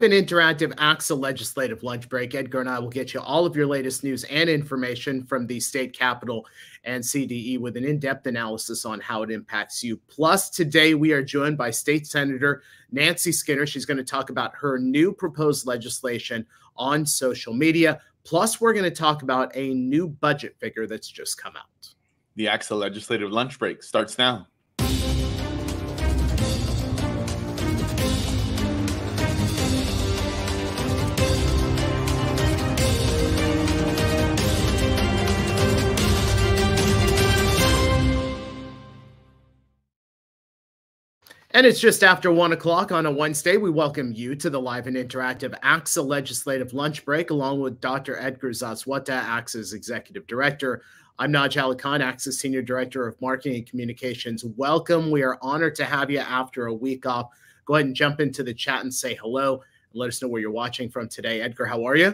an interactive ACSA legislative lunch break. Edgar and I will get you all of your latest news and information from the state capitol and CDE with an in depth analysis on how it impacts you. Plus, today we are joined by State Senator Nancy Skinner. She's going to talk about her new proposed legislation on social media. Plus, we're going to talk about a new budget figure that's just come out. The ACSA legislative lunch break starts now. And it's just after one o'clock on a Wednesday. We welcome you to the live and interactive ACSA legislative lunch break, along with Dr. Edgar Zazueta, ACSA's executive director. I'm Naj Ali Khan, ACSA's senior director of marketing and communications. Welcome. We are honored to have you after a week off. Go ahead and jump into the chat and say hello and let us know where you're watching from today. Edgar, how are you?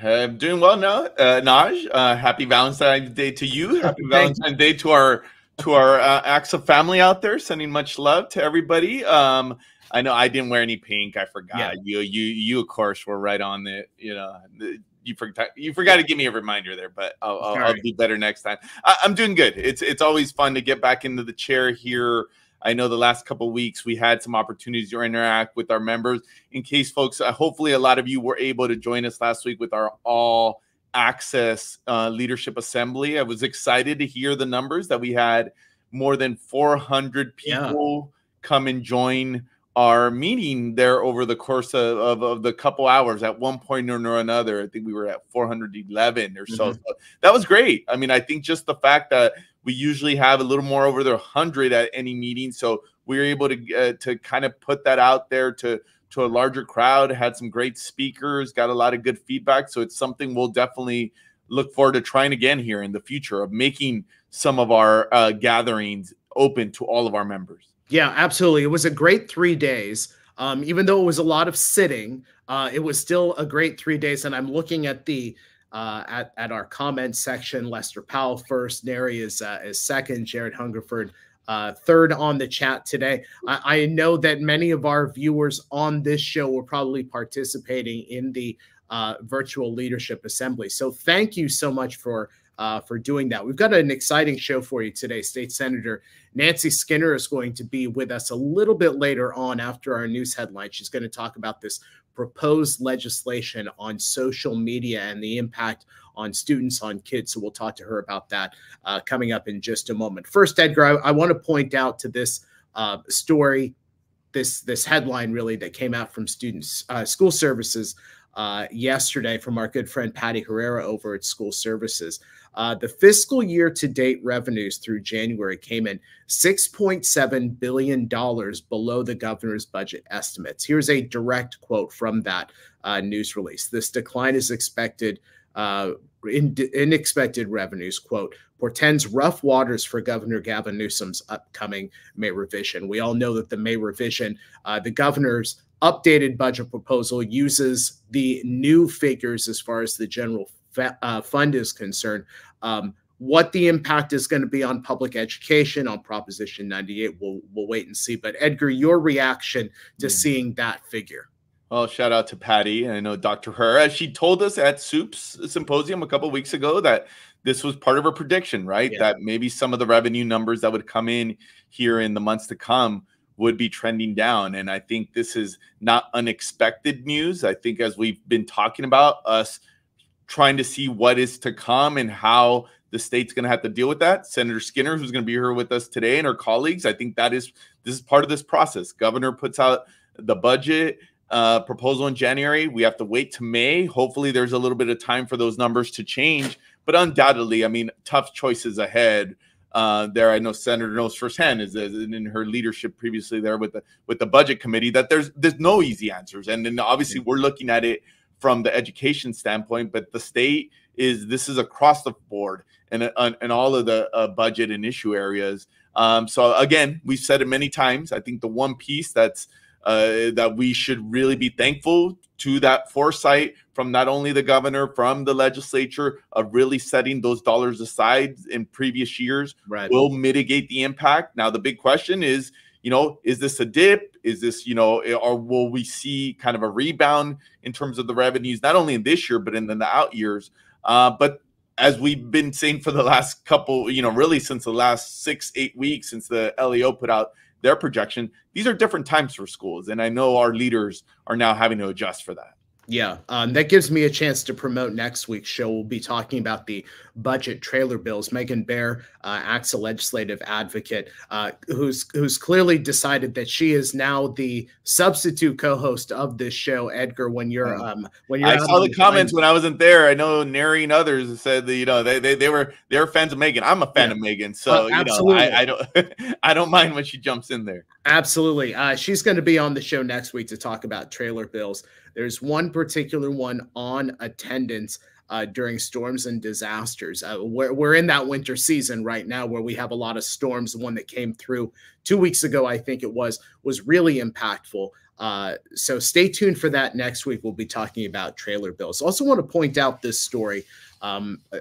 I'm doing well now, uh, Naj. Uh, happy Valentine's Day to you. Happy Valentine's Day to our to our uh, ACSA family out there, sending much love to everybody. Um, I know I didn't wear any pink. I forgot. Yeah. You, you, you, of course, were right on the. You know, the, you forgot. You forgot to give me a reminder there, but I'll, I'll, I'll do better next time. I, am doing good. It's it's always fun to get back into the chair here. I know the last couple weeks we had some opportunities to interact with our members. In case folks, uh, hopefully a lot of you were able to join us last week with our all access uh, leadership assembly. I was excited to hear the numbers that we had more than 400 people yeah. come and join our meeting there over the course of, of, of, the couple hours at one point or another. I think we were at 411 or so. Mm-hmm. so. That was great. I mean, I think just the fact that we usually have a little more over the 100 at any meeting. So we were able to, uh, to kind of put that out there to, to a larger crowd, had some great speakers, got a lot of good feedback. So it's something we'll definitely look forward to trying again here in the future of making some of our uh, gatherings open to all of our members. Yeah, absolutely. It was a great three days. Um, even though it was a lot of sitting, uh, it was still a great three days. And I'm looking at the uh, at at our comment section. Lester Powell first, Neri is uh, is second, Jared Hungerford uh, third on the chat today. I, I, know that many of our viewers on this show were probably participating in the uh, virtual leadership assembly. So thank you so much for uh, for doing that. We've got an exciting show for you today. State Senator Nancy Skinner is going to be with us a little bit later on after our news headline. She's going to talk about this proposed legislation on social media and the impact on students, on kids. So we'll talk to her about that uh, coming up in just a moment. First, Edgar, I, I want to point out to this uh, story, this this headline really that came out from students, uh, school services uh, yesterday from our good friend Patti Herrera over at School Services. Uh, the fiscal year to date revenues through January came in $6.7 billion below the governor's budget estimates. Here's a direct quote from that uh, news release. This decline is expected uh, in, unexpected revenues, quote, portends rough waters for Governor Gavin Newsom's upcoming May revision. We all know that the May revision, uh, the governor's updated budget proposal uses the new figures as far as the general uh, fund is concerned. Um, what the impact is going to be on public education on Proposition 98, we'll, we'll wait and see. But Edgar, your reaction to yeah. seeing that figure? Well, shout out to Patti. I know Dr. Her. As she told us at Soups Symposium a couple weeks ago that this was part of her prediction, right? Yeah. That maybe some of the revenue numbers that would come in here in the months to come would be trending down. And I think this is not unexpected news. I think as we've been talking about us trying to see what is to come and how the state's going to have to deal with that. Senator Skinner, who's going to be here with us today, and her colleagues, I think that is this is part of this process. Governor puts out the budget uh, proposal in January. We have to wait to May. Hopefully, there's a little bit of time for those numbers to change. But undoubtedly, I mean, tough choices ahead. Uh, there, I know Senator knows firsthand is, is in her leadership previously there with the with the budget committee that there's there's no easy answers, and then obviously we're looking at it from the education standpoint, but the state is this is across the board and and all of the uh, budget and issue areas. Um, so again, we've said it many times. I think the one piece that's uh, that we should really be thankful to that foresight from not only the governor, from the legislature of really setting those dollars aside in previous years right. will mitigate the impact. Now, the big question is, you know, is this a dip? Is this, you know, or will we see kind of a rebound in terms of the revenues, not only in this year, but in the out years? Uh, but as we've been saying for the last couple, you know, really since the last six, eight weeks since the LAO put out their projection, these are different times for schools. And I know our leaders are now having to adjust for that. Yeah, um, that gives me a chance to promote next week's show. We'll be talking about the budget trailer bills. Megan Baier uh, ACSA legislative advocate, uh, who's who's clearly decided that she is now the substitute co-host of this show. Edgar, when you're um, when you're, I saw the comments when I wasn't there. I know Neri and others said that you know they they, they were they were fans of Megan. I'm a fan yeah. of Megan, so uh, you know I, I don't I don't mind when she jumps in there. Absolutely, uh, she's going to be on the show next week to talk about trailer bills. There's one particular one on attendance uh, during storms and disasters. Uh, we're, we're in that winter season right now where we have a lot of storms. The one that came through two weeks ago, I think it was, was really impactful. Uh, so stay tuned for that next week. We'll be talking about trailer bills. Also, want to point out this story um, uh,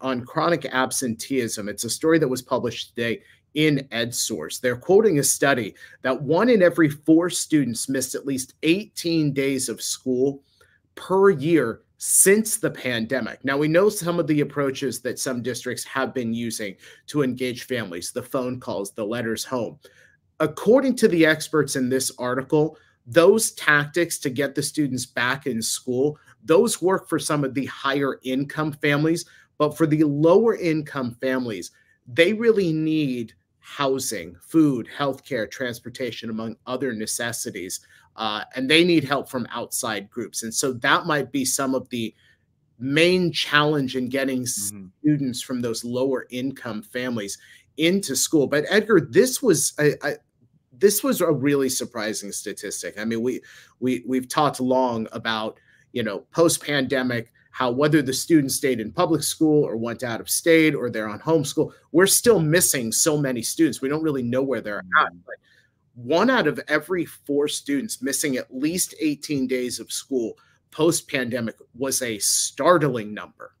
on chronic absenteeism. It's a story that was published today in EdSource. They're quoting a study that one in every four students missed at least 18 days of school per year since the pandemic. Now, we know some of the approaches that some districts have been using to engage families the phone calls, the letters home. According to the experts in this article, those tactics to get the students back in school, those work for some of the higher income families, but for the lower income families, they really need housing, food, healthcare, transportation, among other necessities. Uh, and they need help from outside groups. And so that might be some of the main challenge in getting mm-hmm. students from those lower income families into school. But Edgar, this was a, a, this was a really surprising statistic. I mean, we we we've talked long about you know post pandemic how whether the students stayed in public school or went out of state or they're on homeschool, we're still missing so many students. We don't really know where they're at. Mm. But one out of every four students missing at least 18 days of school post pandemic was a startling number.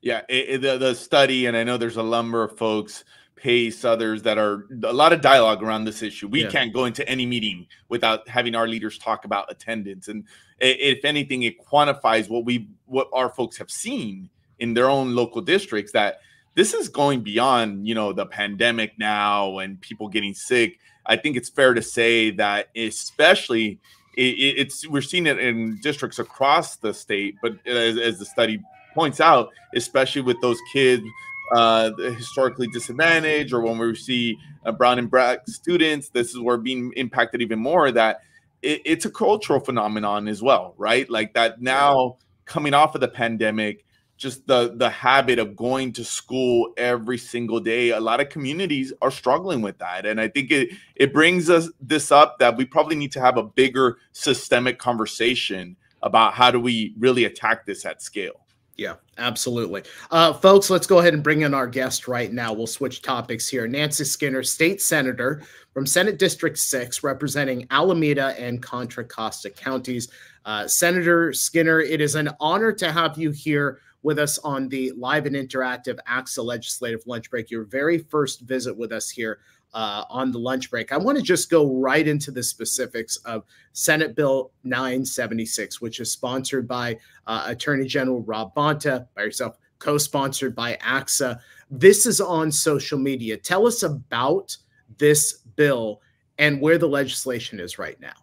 Yeah, it, it, the, the study, and I know there's a number of folks pace others that are a lot of dialogue around this issue. We yeah. can't go into any meeting without having our leaders talk about attendance. And if anything it quantifies what we what our folks have seen in their own local districts that this is going beyond you know the pandemic now and people getting sick. I think it's fair to say that especially it, it's we're seeing it in districts across the state but as, as the study points out especially with those kids uh, historically disadvantaged or when we see uh, brown and black students this is where being impacted even more that it, it's a cultural phenomenon as well right? Like that now coming off of the pandemic just the the habit of going to school every single day a lot of communities are struggling with that. And i think it it brings us this up that we probably need to have a bigger systemic conversation about how do we really attack this at scale yeah, absolutely. Uh, folks, let's go ahead and bring in our guest right now. We'll switch topics here. Nancy Skinner, state senator from Senate District 6, representing Alameda and Contra Costa counties. Uh, senator Skinner, it is an honor to have you here with us on the live and interactive ACSA legislative lunch break. Your very first visit with us here uh, on the lunch break. I want to just go right into the specifics of Senate Bill 976, which is sponsored by uh, Attorney General Rob Bonta, by yourself, co sponsored by ACSA. This is on social media. Tell us about this bill and where the legislation is right now.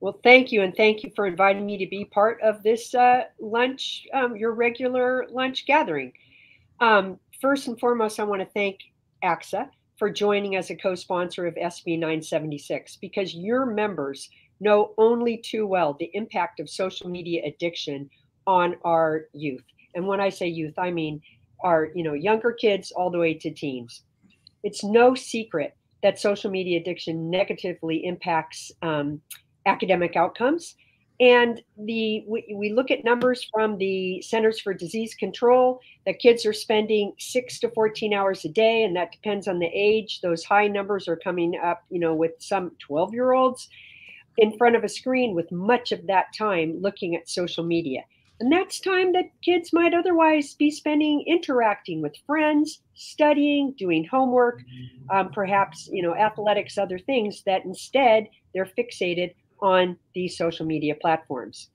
Well, thank you, and thank you for inviting me to be part of this uh, lunch, um, your regular lunch gathering. Um, first and foremost, I want to thank ACSA for joining as a co-sponsor of SB 976 because your members know only too well the impact of social media addiction on our youth. And when I say youth, I mean our, you know, younger kids all the way to teens. It's no secret that social media addiction negatively impacts um, academic outcomes and the we, we look at numbers from the Centers for Disease Control that kids are spending six to 14 hours a day, and that depends on the age. Those high numbers are coming up, you know, with some 12 year olds in front of a screen with much of that time looking at social media. And that's time that kids might otherwise be spending interacting with friends, studying, doing homework, um, perhaps, you know, athletics, other things that instead they're fixated on these social media platforms.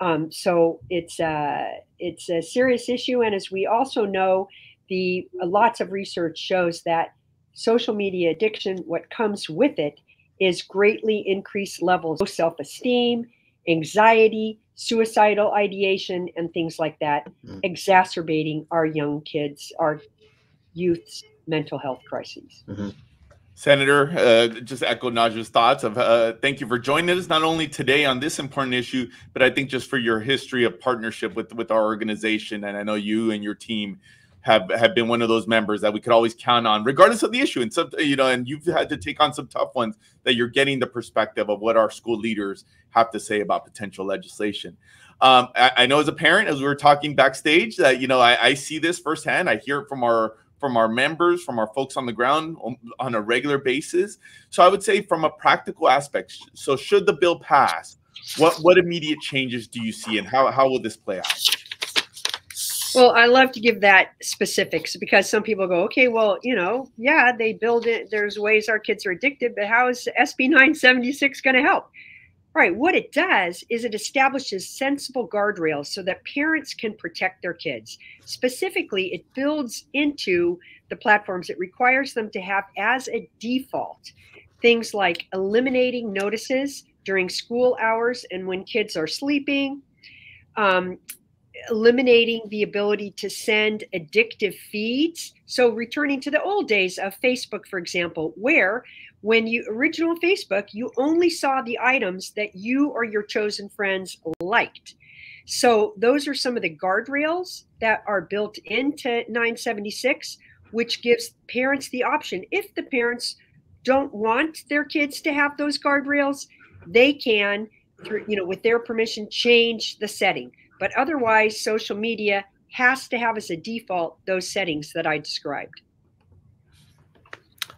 Um, so it's uh, it's a serious issue, and as we also know, the uh, lots of research shows that social media addiction, what comes with it, is greatly increased levels of self-esteem, anxiety, suicidal ideation, and things like that, mm-hmm. exacerbating our young kids, our youth's mental health crises. Mm-hmm. Senator, uh, just echo Naj's thoughts of uh, thank you for joining us not only today on this important issue, but I think just for your history of partnership with with our organization, and I know you and your team have have been one of those members that we could always count on, regardless of the issue. And some, you know, and you've had to take on some tough ones that you're getting the perspective of what our school leaders have to say about potential legislation. Um, I, I, know as a parent, as we were talking backstage, that you know I, I see this firsthand. I hear it from our from our members, from our folks on the ground on, on a regular basis. So I would say from a practical aspect, so should the bill pass, what what immediate changes do you see and how, how will this play out? Well, I love to give that specifics because some people go, okay, well, you know, yeah, they build it. There's ways our kids are addicted, but how is SB 976 going to help? Right. What it does is it establishes sensible guardrails so that parents can protect their kids. Specifically, it builds into the platforms, it requires them to have as a default things like eliminating notices during school hours and when kids are sleeping, um, eliminating the ability to send addictive feeds. So, returning to the old days of Facebook, for example, where when you original Facebook, you only saw the items that you or your chosen friends liked. So those are some of the guardrails that are built into 976, which gives parents the option. If the parents don't want their kids to have those guardrails, they can, through, you know, with their permission, change the setting. But otherwise, social media has to have as a default those settings that I described.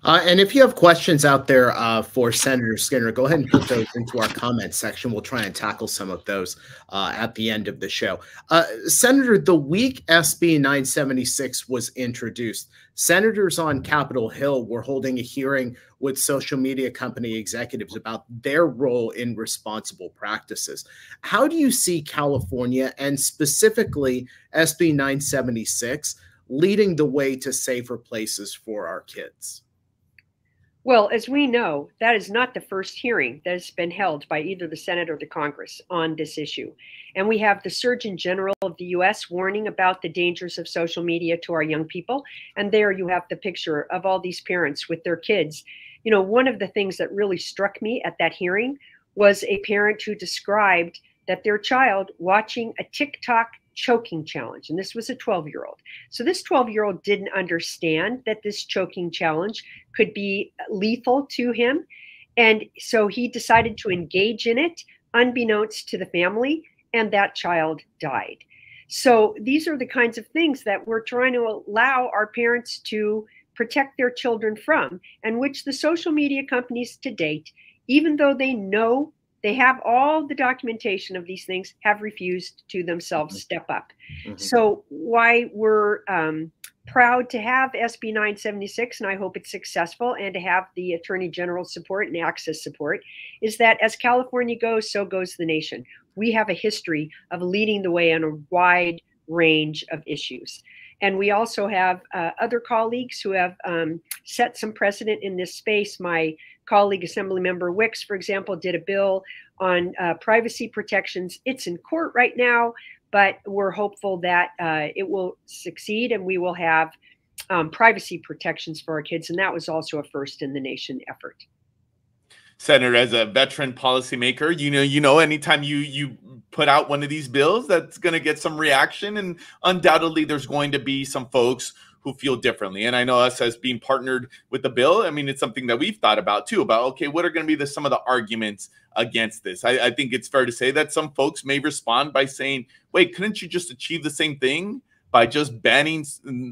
Uh, and if you have questions out there uh, for Senator Skinner, go ahead and put those into our comment section. We'll try and tackle some of those uh, at the end of the show. Uh, Senator, the week SB 976 was introduced, senators on Capitol Hill were holding a hearing with social media company executives about their role in responsible practices. How do you see California and specifically SB 976 leading the way to safer places for our kids? Well, as we know, that is not the first hearing that has been held by either the Senate or the Congress on this issue. And we have the Surgeon General of the US warning about the dangers of social media to our young people. And there you have the picture of all these parents with their kids. You know, one of the things that really struck me at that hearing was a parent who described that their child watching a TikTok choking challenge. And this was a 12 year old. So this 12 year old didn't understand that this choking challenge could be lethal to him. And so he decided to engage in it unbeknownst to the family, and that child died. So these are the kinds of things that we're trying to allow our parents to protect their children from, and which the social media companies to date, even though they know they have all the documentation of these things have refused to themselves mm-hmm. step up mm-hmm. so why we're um, proud to have sb 976 and i hope it's successful and to have the attorney general support and ACSA's support is that as california goes so goes the nation we have a history of leading the way on a wide range of issues and we also have uh, other colleagues who have um, set some precedent in this space. My colleague, Assembly Member Wicks, for example, did a bill on uh, privacy protections. It's in court right now, but we're hopeful that uh, it will succeed and we will have um, privacy protections for our kids. And that was also a first in the nation effort. Senator, as a veteran policymaker, you know, you know, anytime you you put out one of these bills, that's going to get some reaction, and undoubtedly, there's going to be some folks who feel differently. And I know us as being partnered with the bill, I mean, it's something that we've thought about too. About okay, what are going to be the some of the arguments against this? I, I think it's fair to say that some folks may respond by saying, "Wait, couldn't you just achieve the same thing?" by just banning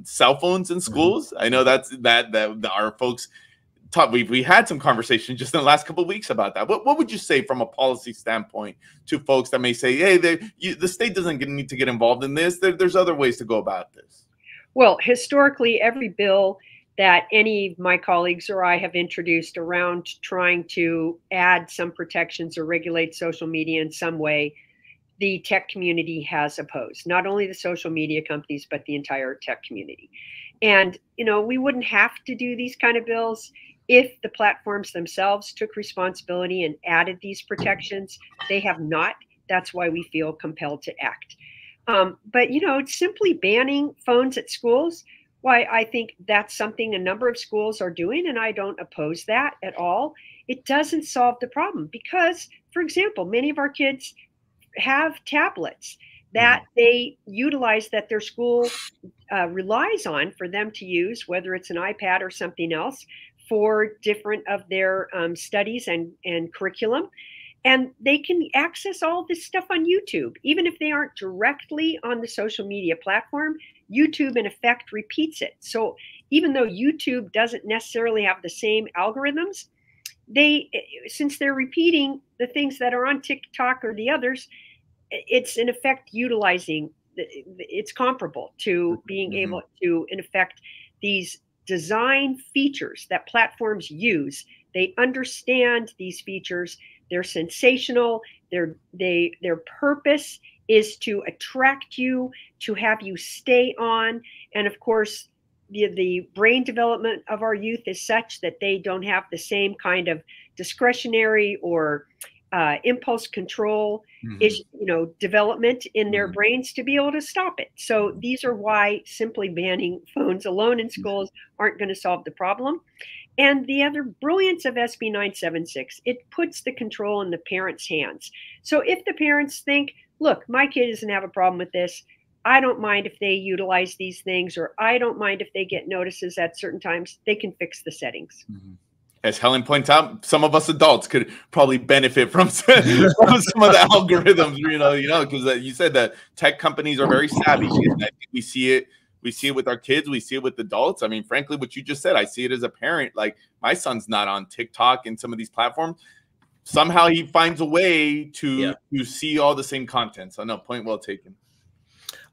cell phones in mm-hmm. schools. Mm-hmm. I know that's that that our folks talk, we we had some conversation just in the last couple of weeks about that. What what would you say from a policy standpoint to folks that may say, hey, they, you, the state doesn't get, need to get involved in this. There, there's other ways to go about this. Well, historically, every bill that any of my colleagues or I have introduced around trying to add some protections or regulate social media in some way, the tech community has opposed. Not only the social media companies, but the entire tech community. And, you know, we wouldn't have to do these kind of bills if the platforms themselves took responsibility and added these protections. They have not. That's why we feel compelled to act. Um, but, you know, simply banning phones at schools, why I think that's something a number of schools are doing, and I don't oppose that at all. It doesn't solve the problem because, for example, many of our kids have tablets that mm-hmm. they utilize that their school uh, relies on for them to use, whether it's an iPad or something else, for different of their um, studies and, and curriculum. And they can access all this stuff on YouTube, even if they aren't directly on the social media platform. YouTube, in effect, repeats it. So even though YouTube doesn't necessarily have the same algorithms, they, eh, eh, since they're repeating the things that are on TikTok or the others, eh, it's in effect utilizing it's comparable to being mm-hmm. able to in effect these design features that platforms use they understand these features they're sensational their they their purpose is to attract you to have you stay on and of course the, the brain development of our youth is such that they don't have the same kind of discretionary or uh, impulse control mm-hmm. is you know development in their mm-hmm. brains to be able to stop it so these are why simply banning phones alone in mm-hmm. schools aren't going to solve the problem and the other brilliance of sb 976 it puts the control in the parents hands so if the parents think look my kid doesn't have a problem with this I don't mind if they utilize these things, or I don't mind if they get notices at certain times. They can fix the settings. Mm-hmm as Helen points out, some of us adults could probably benefit from, some of the algorithms. You know, you know, because uh, you said that tech companies are very savvy. we see it. We see it with our kids. We see it with adults. I mean, frankly, what you just said, I see it as a parent. Like my son's not on TikTok and some of these platforms. Somehow he finds a way to yeah. to see all the same content. So no, point well taken.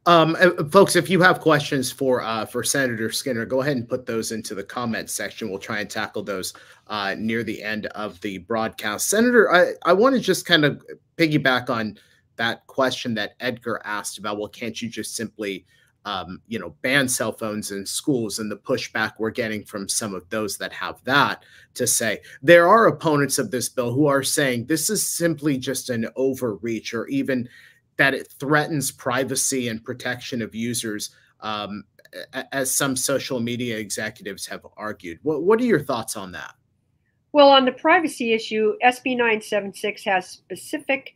Um, uh, folks, if you have questions for uh, for Senator Skinner, go ahead and put those into the comment section. We'll try and tackle those uh, near the end of the broadcast. Senator, I, I want to just kind of piggyback on that question that Edgar asked about, well, can't you just simply, um, you know, ban cell phones in schools and the pushback we're getting from some of those that have that to say there are opponents of this bill who are saying this is simply just an overreach or even that it threatens privacy and protection of users, um, as some social media executives have argued. What, what are your thoughts on that? Well, on the privacy issue, SB 976 has specific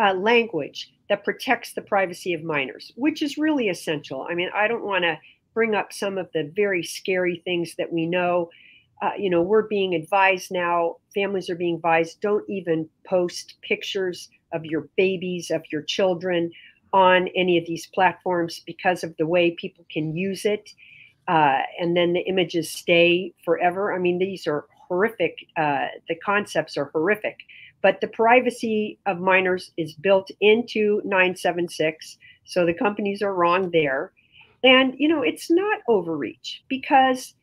uh, language that protects the privacy of minors, which is really essential. I mean, I don't want to bring up some of the very scary things that we know. Uh, you know, we're being advised now, families are being advised don't even post pictures of your babies, of your children on any of these platforms because of the way people can use it. Uh, and then the images stay forever. I mean, these are horrific. Uh, the concepts are horrific. But the privacy of minors is built into 976. So the companies are wrong there. And, you know, it's not overreach because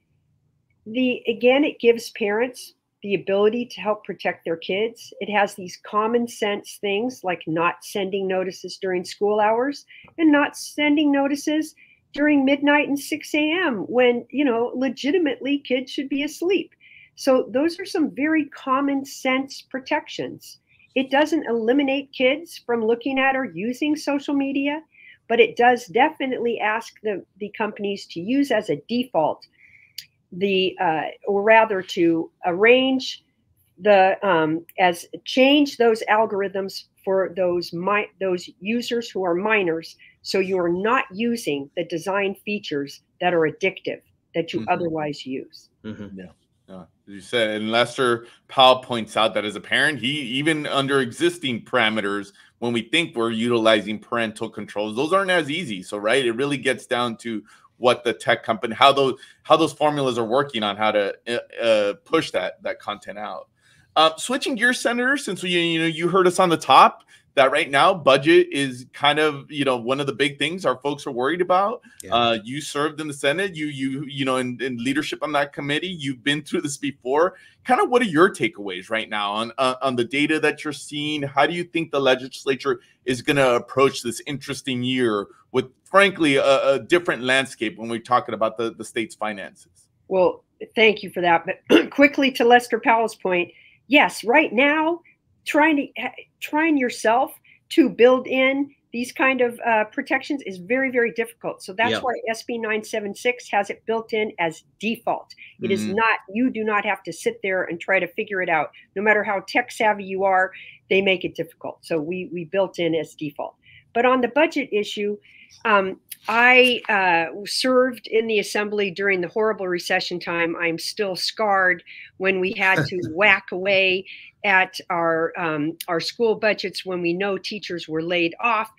the, again, it gives parents the ability to help protect their kids. It has these common sense things like not sending notices during school hours and not sending notices during midnight and 6 a.m. when, you know, legitimately kids should be asleep. So those are some very common sense protections. It doesn't eliminate kids from looking at or using social media, but it does definitely ask the, the companies to use as a default the uh, or rather to arrange the um, as change those algorithms for those mi- those users who are minors so you are not using the design features that are addictive that you mm-hmm. otherwise use mm-hmm. yeah uh, as you said, and Lester Powell points out that as a parent, he even under existing parameters, when we think we're utilizing parental controls, those aren't as easy. So, right, it really gets down to what the tech company how those how those formulas are working on how to uh, uh push that that content out. Uh, switching gears, Senator, since we, you know you heard us on the top that right now budget is kind of you know one of the big things our folks are worried about. Yeah. uh, you served in the senate you you you know in, in, leadership on that committee you've been through this before. Kind of what are your takeaways right now on uh, on the data that you're seeing? How do you think the legislature is going to approach this interesting year with frankly a, a different landscape when we're talking about the, the state's finances? Well thank you for that but quickly to lester powell's point yes right now trying to trying yourself to build in these kind of uh, protections is very very difficult. So that's why sb 976 has it built in as default. It mm-hmm. is not you do not have to sit there and try to figure it out. No matter how tech savvy you are they make it difficult. So we we built in as default. But on the budget issue um, I uh, served in the assembly during the horrible recession time. I'm still scarred when we had to whack away at our um, our school budgets when we know teachers were laid off.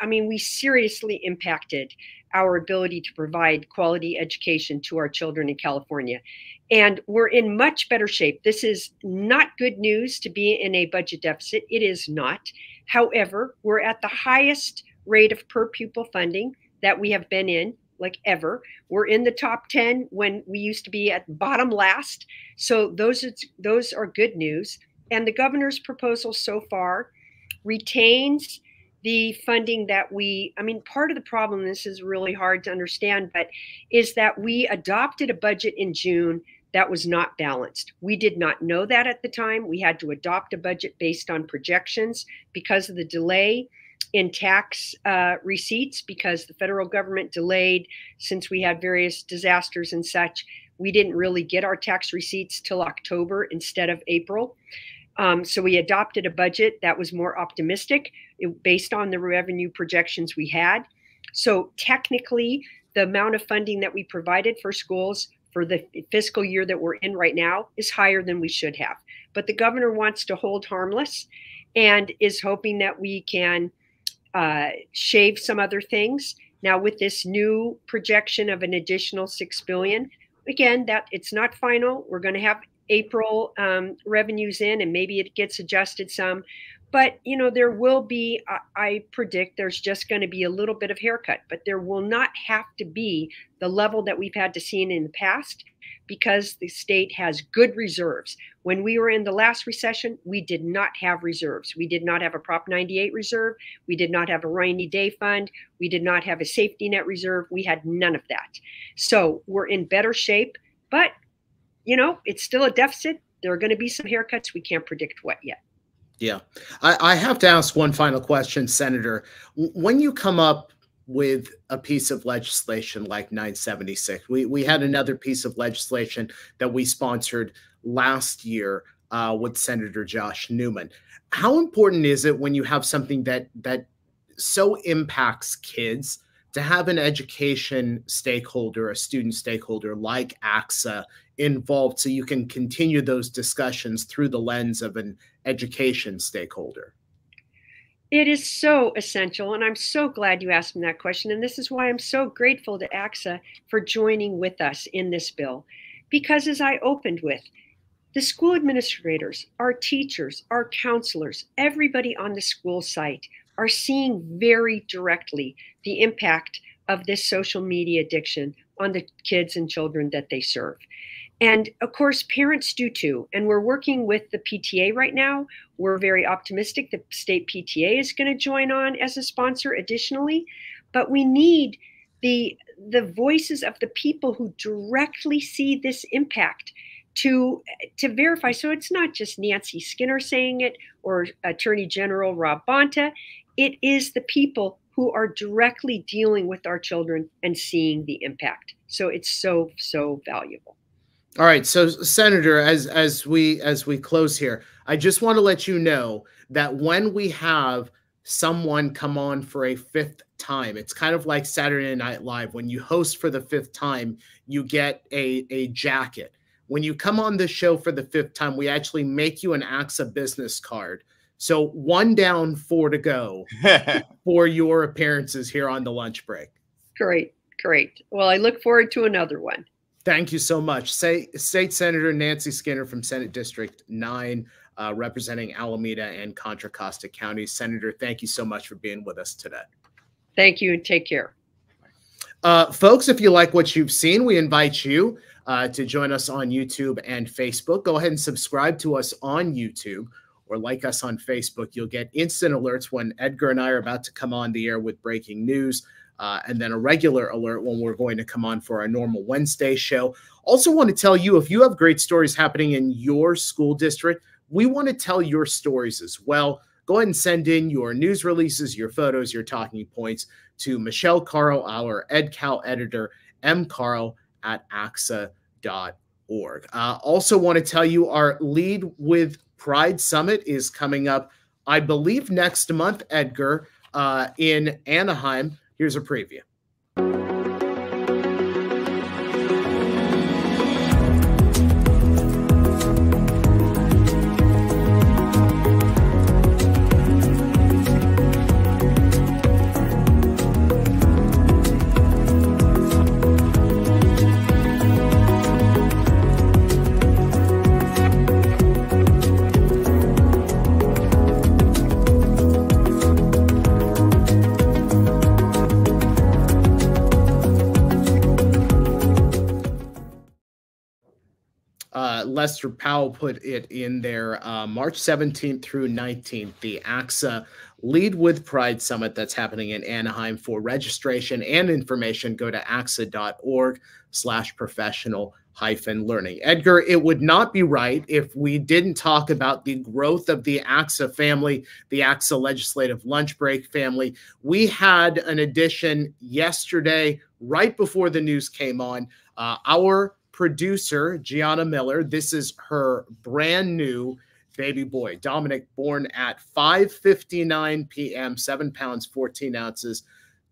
I mean, we seriously impacted our ability to provide quality education to our children in California. And we're in much better shape. This is not good news to be in a budget deficit. It is not. However, we're at the highest rate of per pupil funding that we have been in like ever. We're in the top 10 when we used to be at bottom last. So those those are good news. And the governor's proposal so far retains the funding that we, I mean, part of the problem, this is really hard to understand, but is that we adopted a budget in June that was not balanced. We did not know that at the time. We had to adopt a budget based on projections because of the delay in tax uh, receipts because the federal government delayed since we had various disasters and such. We didn't really get our tax receipts till October instead of April. Um, so we adopted a budget that was more optimistic based on the revenue projections we had. So technically, the amount of funding that we provided for schools for the fiscal year that we're in right now is higher than we should have. But the governor wants to hold harmless and is hoping that we can uh, shave some other things. Now, with this new projection of an additional six billion, again, that it's not final. We're going to have April um, revenues in, and maybe it gets adjusted some. But you know, there will be. I, I predict there's just going to be a little bit of haircut, but there will not have to be the level that we've had to see in the past because the state has good reserves. When we were in the last recession, we did not have reserves. We did not have a Prop 98 reserve. We did not have a rainy day fund. We did not have a safety net reserve. We had none of that. So we're in better shape, but you know, it's still a deficit. There are going to be some haircuts. We can't predict what yet. Yeah. I, I have to ask one final question, Senator. When you come up with a piece of legislation like 976. We, we had another piece of legislation that we sponsored last year uh, with Senator Josh Newman. How important is it when you have something that that so impacts kids to have an education stakeholder, a student stakeholder like ACSA involved so you can continue those discussions through the lens of an education stakeholder? It is so essential, and I'm so glad you asked me that question. And this is why I'm so grateful to ACSA for joining with us in this bill. Because as I opened with, the school administrators, our teachers, our counselors, everybody on the school site are seeing very directly the impact of this social media addiction on the kids and children that they serve. And of course, parents do too. And we're working with the PTA right now. We're very optimistic the state PTA is going to join on as a sponsor additionally. But we need the the voices of the people who directly see this impact to to verify. So it's not just Nancy Skinner saying it or Attorney General Rob Bonta. It is the people who are directly dealing with our children and seeing the impact. So it's so so valuable. All right, so Senator, as as we as we close here, I just want to let you know that when we have someone come on for a fifth time, it's kind of like Saturday Night Live. When you host for the fifth time, you get a a jacket. When you come on the show for the fifth time, we actually make you an ACSA business card. So one down, four to go for your appearances here on the lunch break. Great. Great. Well, I look forward to another one. Thank you so much. Say, State Senator Nancy Skinner from Senate District 9, uh, representing Alameda and Contra Costa County. Senator, thank you so much for being with us today. Thank you and take care. Uh, folks, if you like what you've seen, we invite you uh, to join us on YouTube and Facebook. Go ahead and subscribe to us on YouTube or like us on Facebook. You'll get instant alerts when Edgar and I are about to come on the air with breaking news. Uh, and then a regular alert when we're going to come on for our normal Wednesday show. Also, want to tell you if you have great stories happening in your school district, we want to tell your stories as well. Go ahead and send in your news releases, your photos, your talking points to Michelle Carl, our EdCal editor, mcarl at acsa.org. Uh, also, want to tell you our Lead with Pride Summit is coming up, I believe, next month, Edgar, uh, in Anaheim. Here's a preview. Lester Powell put it in there uh, March 17th through 19th, the ACSA Lead with Pride Summit that's happening in Anaheim. For registration and information, go to acsa.org slash professional hyphen learning. Edgar, it would not be right if we didn't talk about the growth of the ACSA family, the ACSA legislative lunch break family. We had an edition yesterday, right before the news came on. Uh, our producer, Gianna Miller. This is her brand new baby boy, Dominic, born at 5:59 p.m., seven pounds 14 ounces,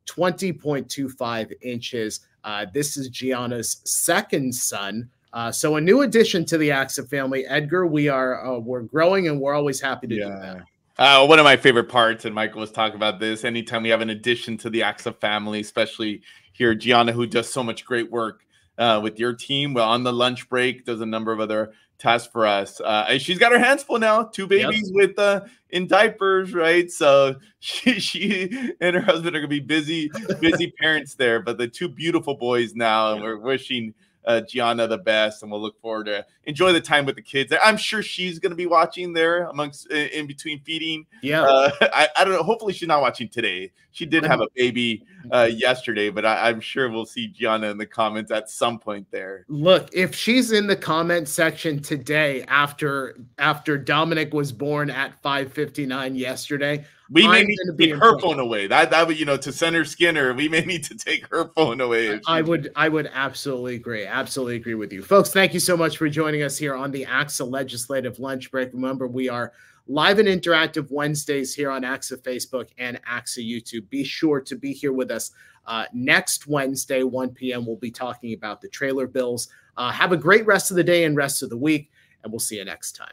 20.25 inches. Uh, this is Gianna's second son. Uh, so a new addition to the ACSA family, Edgar. We are uh, we're growing, and we're always happy to yeah. do that. Uh, one of my favorite parts, and Michael was talking about this. Anytime we have an addition to the ACSA family, especially here, Gianna, who does so much great work uh, with your team. Well, on the lunch break, does a number of other tasks for us. Uh, she's got her hands full now. Two babies yep. with uh, in diapers, right? So she she and her husband are gonna be busy, busy parents there. But the two beautiful boys now, and we're wishing uh, Gianna the best, and we'll look forward to enjoy the time with the kids. I'm sure she's going to be watching there amongst in between feeding. Yeah, uh, I, I don't know. Hopefully, she's not watching today. She did have a baby uh, yesterday, but I, am sure we'll see Gianna in the comments at some point there. Look, if she's in the comment section today after after Dominic was born at 5:59 yesterday, we may need to take her phone away. That that would you know to Senator Skinner, we may need to take her phone away. I would I would absolutely agree. Absolutely agree with you, folks. Thank you so much for joining us here on the ACSA Legislative Lunch Break. Remember, we are live and interactive Wednesdays here on ACSA Facebook and ACSA YouTube. Be sure to be here with us uh, next Wednesday, 1 p.m. We'll be talking about the trailer bills. Uh, have a great rest of the day and rest of the week, and we'll see you next time.